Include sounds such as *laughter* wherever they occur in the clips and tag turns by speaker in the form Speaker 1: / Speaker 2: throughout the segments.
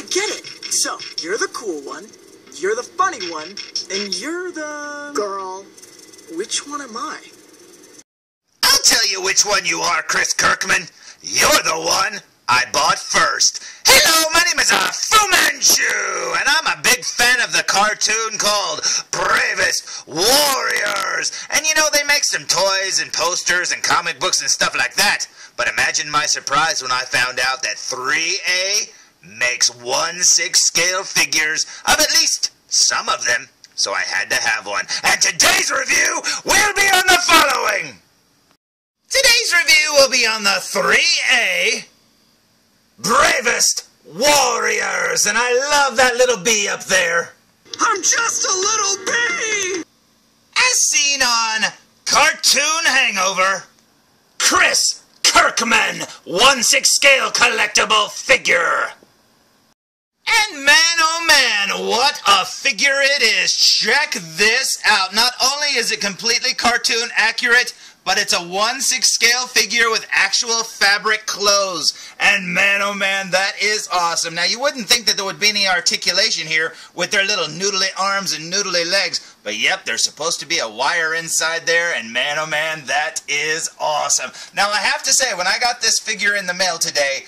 Speaker 1: I get it. So, you're the cool one, you're the funny one, and you're the...
Speaker 2: Girl.
Speaker 1: Which one am I?
Speaker 3: I'll tell you which one you are, Chris Kirkman. You're the one I bought first. Hello, my name is uh, Fu Manchu, and I'm a big fan of the cartoon called Bravest Warriors. And you know, they make some toys and posters and comic books and stuff like that. But imagine my surprise when I found out that 3A makes 1-6 scale figures of at least some of them. So I had to have one. And today's review will be on the following. Today's review will be on the 3A Bravest Warriors, and I love that little bee up there.
Speaker 1: I'm just a little bee!
Speaker 3: As seen on Cartoon Hangover, Chris Kirkman 1-6 scale collectible figure. And man, oh man, what a figure it is. Check this out. Not only is it completely cartoon accurate, but it's a 1-6 scale figure with actual fabric clothes. And man, oh man, that is awesome. Now, you wouldn't think that there would be any articulation here with their little noodly arms and noodly legs, but yep, there's supposed to be a wire inside there, and man, oh man, that is awesome. Now, I have to say, when I got this figure in the mail today,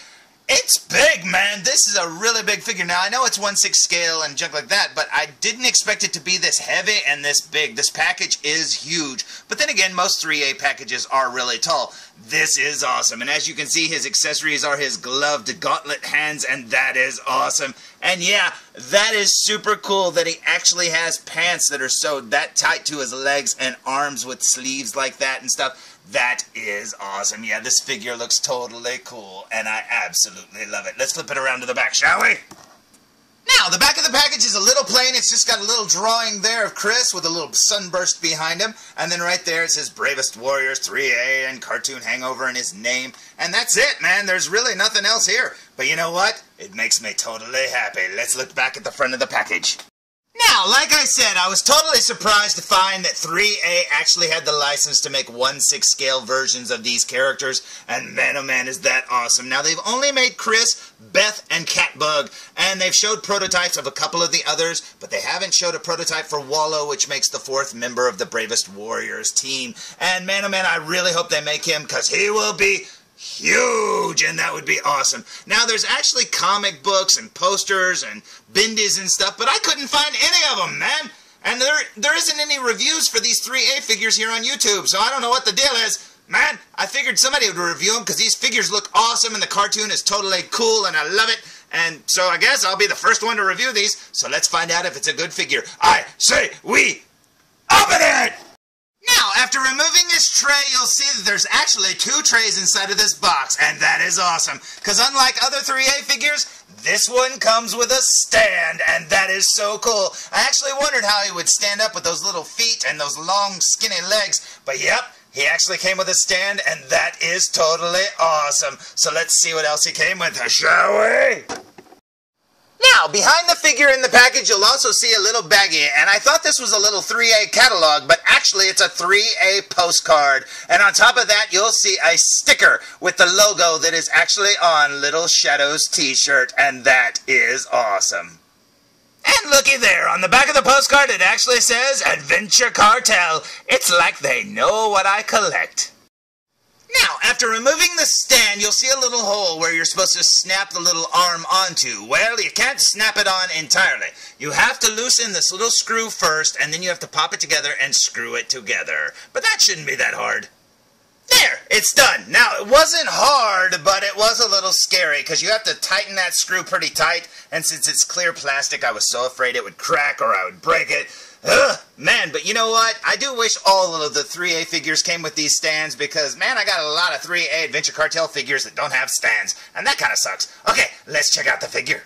Speaker 3: it's big, man. This is a really big figure. Now, I know it's 1-6 scale and junk like that, but I didn't expect it to be this heavy and this big. This package is huge. But then again, most 3A packages are really tall. This is awesome. And as you can see, his accessories are his gloved gauntlet hands, and that is awesome. And yeah, that is super cool that he actually has pants that are sewed that tight to his legs and arms with sleeves like that and stuff. That is awesome. Yeah, this figure looks totally cool, and I absolutely love it. Let's flip it around to the back, shall we? Now, the back of the package is a little plain. It's just got a little drawing there of Chris with a little sunburst behind him. And then right there it says Bravest Warriors 3A and Cartoon Hangover and his name. And that's it, man. There's really nothing else here. But you know what? It makes me totally happy. Let's look back at the front of the package. Now, like I said, I was totally surprised to find that 3A actually had the license to make 1-6 scale versions of these characters, and man oh man is that awesome. Now, they've only made Chris, Beth, and Catbug, and they've showed prototypes of a couple of the others, but they haven't showed a prototype for Wallow, which makes the fourth member of the Bravest Warriors team. And man oh man, I really hope they make him, because he will be huge, and that would be awesome. Now, there's actually comic books and posters and bindies and stuff, but I couldn't find any of them, man. And there, there isn't any reviews for these 3A figures here on YouTube, so I don't know what the deal is. Man, I figured somebody would review them because these figures look awesome and the cartoon is totally cool and I love it. And so I guess I'll be the first one to review these, so let's find out if it's a good figure. I say we open it! Now, after removing this tray, you'll see that there's actually two trays inside of this box, and that is awesome. Because unlike other 3A figures, this one comes with a stand, and that is so cool. I actually wondered how he would stand up with those little feet and those long, skinny legs, but yep, he actually came with a stand, and that is totally awesome. So let's see what else he came with, shall we? Now, behind the figure in the package, you'll also see a little baggie, and I thought this was a little 3A catalog, but actually it's a 3A postcard. And on top of that, you'll see a sticker with the logo that is actually on Little Shadow's t-shirt, and that is awesome. And looky there, on the back of the postcard it actually says Adventure Kartel. It's like they know what I collect. Now, after removing the stand, you'll see a little hole where you're supposed to snap the little arm onto. Well, you can't snap it on entirely. You have to loosen this little screw first, and then you have to pop it together and screw it together. But that shouldn't be that hard. There, it's done. Now, it wasn't hard, but it was a little scary because you have to tighten that screw pretty tight, and since it's clear plastic, I was so afraid it would crack or I would break it. Ugh, man, but you know what? I do wish all of the 3A figures came with these stands because, man, I got a lot of 3A Adventure Kartel figures that don't have stands, and that kind of sucks. Okay, let's check out the figure.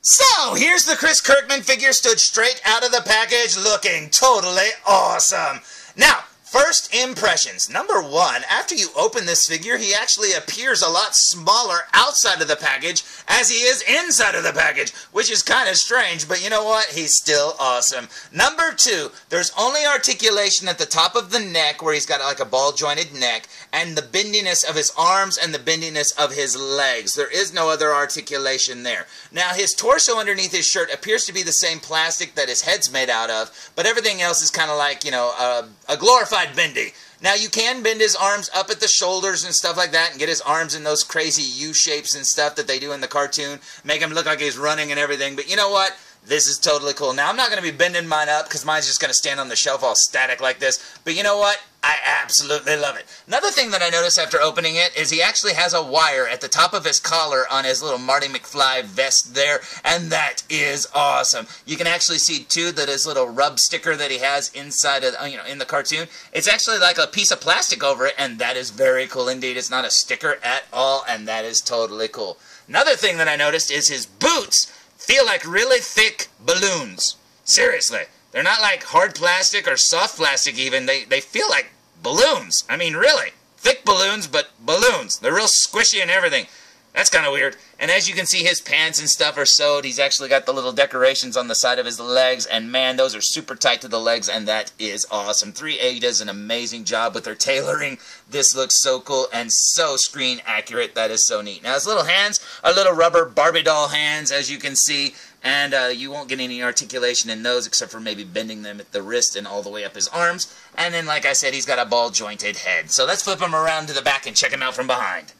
Speaker 3: So, here's the Chris Kirkman figure stood straight out of the package looking totally awesome. Now, First impressions. Number one, after you open this figure, he actually appears a lot smaller outside of the package as he is inside of the package, which is kind of strange, but you know what? He's still awesome. Number two, there's only articulation at the top of the neck where he's got like a ball jointed neck and the bendiness of his arms and the bendiness of his legs. There is no other articulation there. Now, his torso underneath his shirt appears to be the same plastic that his head's made out of, but everything else is kind of like, you know, a, a glorified bendy. Now you can bend his arms up at the shoulders and stuff like that and get his arms in those crazy U shapes and stuff that they do in the cartoon. Make him look like he's running and everything. But you know what? This is totally cool. Now, I'm not going to be bending mine up because mine's just going to stand on the shelf all static like this. But you know what? I absolutely love it. Another thing that I noticed after opening it is he actually has a wire at the top of his collar on his little Marty McFly vest there, and that is awesome. You can actually see, too, that his little rub sticker that he has inside of, you know, in the cartoon, it's actually like a piece of plastic over it, and that is very cool indeed. It's not a sticker at all, and that is totally cool. Another thing that I noticed is his boots feel like really thick balloons. Seriously. They're not like hard plastic or soft plastic even. They, they feel like balloons. I mean, really. Thick balloons, but balloons. They're real squishy and everything. That's kind of weird. And as you can see, his pants and stuff are sewed. He's actually got the little decorations on the side of his legs. And man, those are super tight to the legs, and that is awesome. 3A does an amazing job with their tailoring. This looks so cool and so screen accurate. That is so neat. Now, his little hands are little rubber Barbie doll hands, as you can see. And uh, you won't get any articulation in those except for maybe bending them at the wrist and all the way up his arms. And then, like I said, he's got a ball-jointed head. So let's flip him around to the back and check him out from behind.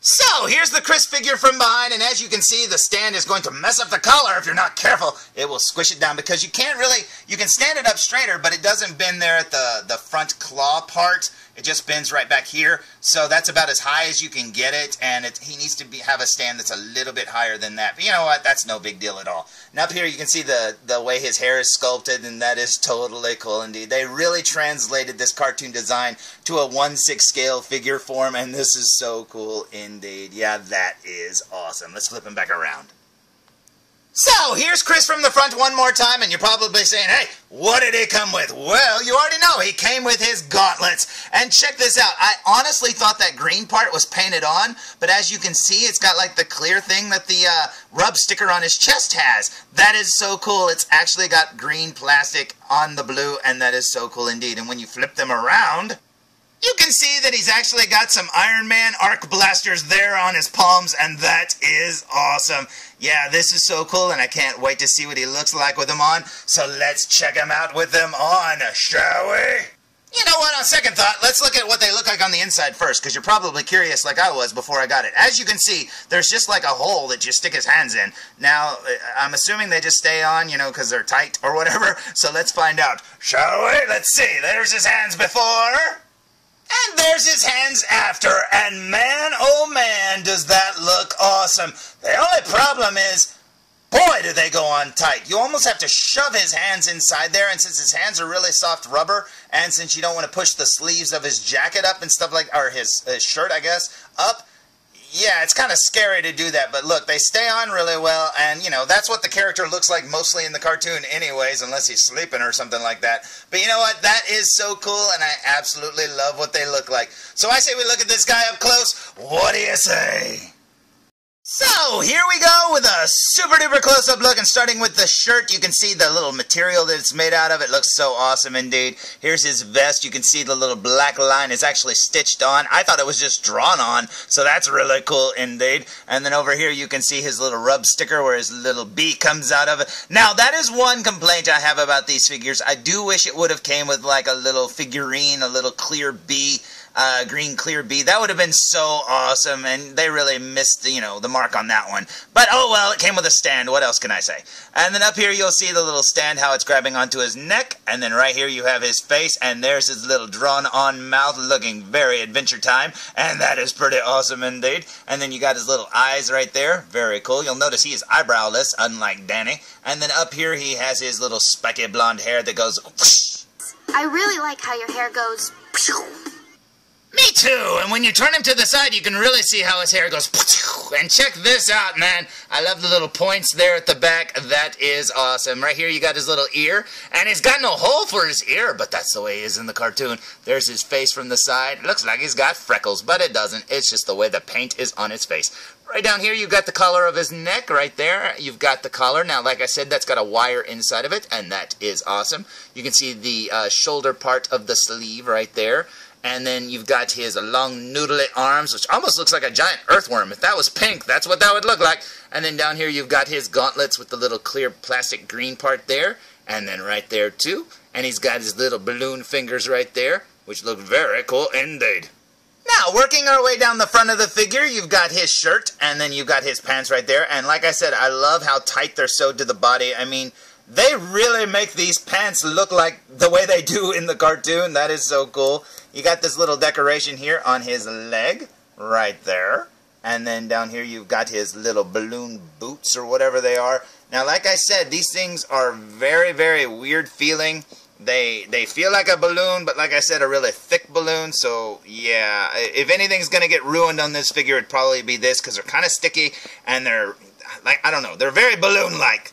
Speaker 3: So, here's the Chris figure from behind, and as you can see, the stand is going to mess up the collar if you're not careful. It will squish it down because you can't really, you can stand it up straighter, but it doesn't bend there at the, the front claw part. It just bends right back here. So that's about as high as you can get it, and it, he needs to be, have a stand that's a little bit higher than that. But you know what? That's no big deal at all. Now up here you can see the, the way his hair is sculpted, and that is totally cool indeed. They really translated this cartoon design to a 1-6 scale figure form, and this is so cool indeed. Yeah, that is awesome. Let's flip him back around. So, here's Chris from the front one more time, and you're probably saying, hey, what did he come with? Well, you already know, he came with his gauntlets. And check this out, I honestly thought that green part was painted on, but as you can see, it's got like the clear thing that the uh, rub sticker on his chest has. That is so cool, it's actually got green plastic on the blue, and that is so cool indeed. And when you flip them around, you can see that he's actually got some Iron Man arc blasters there on his palms, and that is awesome. Yeah, this is so cool, and I can't wait to see what he looks like with them on, so let's check him out with them on, shall we? You know what, on second thought, let's look at what they look like on the inside first, because you're probably curious like I was before I got it. As you can see, there's just like a hole that you stick his hands in. Now, uh, I'm assuming they just stay on, you know, because they're tight or whatever, *laughs* so let's find out, shall we? Let's see, there's his hands before... And there's his hands after, and man, oh man, does that look awesome. The only problem is, boy, do they go on tight. You almost have to shove his hands inside there, and since his hands are really soft rubber, and since you don't want to push the sleeves of his jacket up and stuff like, or his, his shirt, I guess, up, yeah, it's kind of scary to do that, but look, they stay on really well, and, you know, that's what the character looks like mostly in the cartoon anyways, unless he's sleeping or something like that. But you know what? That is so cool, and I absolutely love what they look like. So I say we look at this guy up close. What do you say? So, here we go with a super duper close-up look, and starting with the shirt, you can see the little material that it's made out of. It looks so awesome indeed. Here's his vest. You can see the little black line is actually stitched on. I thought it was just drawn on, so that's really cool indeed. And then over here, you can see his little rub sticker where his little bee comes out of it. Now, that is one complaint I have about these figures. I do wish it would have came with like a little figurine, a little clear bee uh, green clear bee. That would have been so awesome, and they really missed, you know, the mark on that one. But oh well, it came with a stand. What else can I say? And then up here you'll see the little stand, how it's grabbing onto his neck, and then right here you have his face, and there's his little drawn-on mouth looking very Adventure Time, and that is pretty awesome indeed. And then you got his little eyes right there, very cool. You'll notice he is eyebrowless, unlike Danny. And then up here he has his little spiky blonde hair that goes.
Speaker 2: I really like how your hair goes.
Speaker 3: Me too. And when you turn him to the side, you can really see how his hair goes. *laughs* And check this out, man. I love the little points there at the back. That is awesome. Right here, you got his little ear. And he's got no hole for his ear, but that's the way he is in the cartoon. There's his face from the side. Looks like he's got freckles, but it doesn't. It's just the way the paint is on his face. Right down here, you've got the collar of his neck right there. You've got the collar. Now, like I said, that's got a wire inside of it, and that is awesome. You can see the uh, shoulder part of the sleeve right there. And then you've got his long noodly arms, which almost looks like a giant earthworm. If that was pink, that's what that would look like. And then down here you've got his gauntlets with the little clear plastic green part there. And then right there too. And he's got his little balloon fingers right there, which look very cool indeed. Now, working our way down the front of the figure, you've got his shirt, and then you've got his pants right there. And like I said, I love how tight they're sewed to the body. I mean, they really make these pants look like the way they do in the cartoon. That is so cool. You got this little decoration here on his leg, right there. And then down here you've got his little balloon boots or whatever they are. Now, like I said, these things are very, very weird feeling. They they feel like a balloon, but like I said, a really thick balloon. So yeah, if anything's gonna get ruined on this figure, it'd probably be this because they're kind of sticky and they're like I don't know, they're very balloon-like.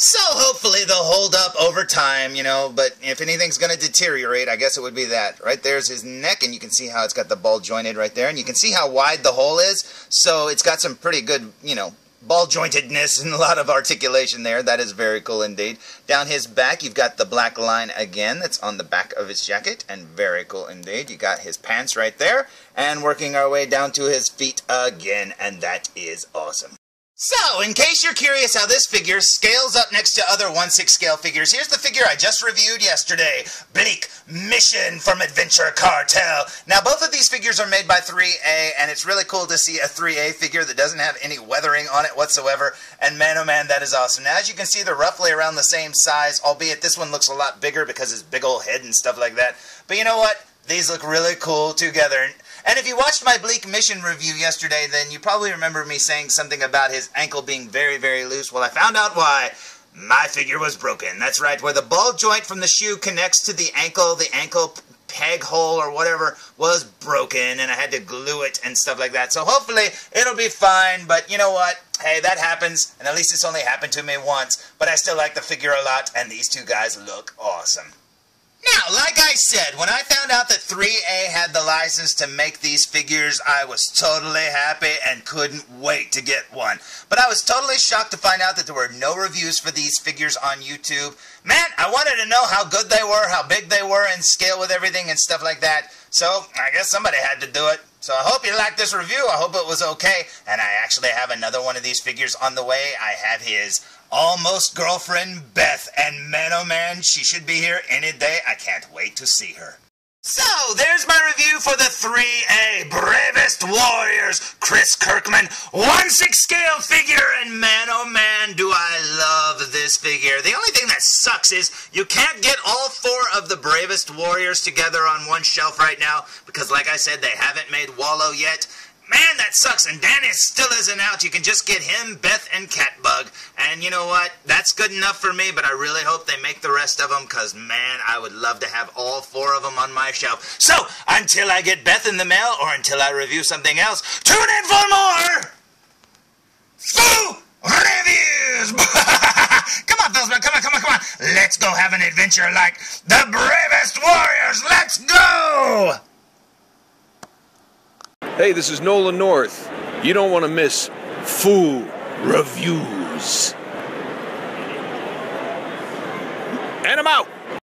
Speaker 3: So hopefully they'll hold up over time, you know, but if anything's going to deteriorate, I guess it would be that. Right there's his neck, and you can see how it's got the ball jointed right there, and you can see how wide the hole is, so it's got some pretty good, you know, ball jointedness and *laughs* a lot of articulation there. That is very cool indeed. Down his back, you've got the black line again that's on the back of his jacket, and very cool indeed. You got his pants right there, and working our way down to his feet again, and that is awesome. So, in case you're curious how this figure scales up next to other 1-6 scale figures, here's the figure I just reviewed yesterday. Bleak Mission from Adventure Kartel. Now, both of these figures are made by 3A, and it's really cool to see a 3A figure that doesn't have any weathering on it whatsoever. And man, oh man, that is awesome. Now, as you can see, they're roughly around the same size, albeit this one looks a lot bigger because his big old head and stuff like that. But you know what? These look really cool together. And if you watched my Bleak Mission review yesterday, then you probably remember me saying something about his ankle being very, very loose. Well, I found out why. My figure was broken. That's right, where the ball joint from the shoe connects to the ankle, the ankle peg hole or whatever was broken, and I had to glue it and stuff like that. So hopefully it'll be fine, but you know what? Hey, that happens, and at least it's only happened to me once, but I still like the figure a lot, and these two guys look awesome. Now, like I said, when I found out that 3A had the license to make these figures, I was totally happy and couldn't wait to get one. But I was totally shocked to find out that there were no reviews for these figures on YouTube. Man, I wanted to know how good they were, how big they were, and scale with everything and stuff like that. So, I guess somebody had to do it. So I hope you liked this review. I hope it was okay. And I actually have another one of these figures on the way. I have his almost girlfriend Beth, and man oh man, she should be here any day. I can't wait to see her. So, there's my review for the 3A Bravest Warriors, Chris Kirkman, 1-6 scale figure, and man oh man, do I love this figure. The only thing that sucks is you can't get all four of the Bravest Warriors together on one shelf right now, because like I said, they haven't made Wallow yet, Man, that sucks. And Danny still isn't out. You can just get him, Beth, and Catbug. And you know what? That's good enough for me, but I really hope they make the rest of them because, man, I would love to have all four of them on my shelf. So, until I get Beth in the mail or until I review something else, tune in for more Fu Reviews! *laughs* come on, Philsman, come on, come on, come on. Let's go have an adventure like the bravest warriors. Let's go!
Speaker 2: Hey, this is Nolan North. You don't want to miss Fu Reviews. And I'm out.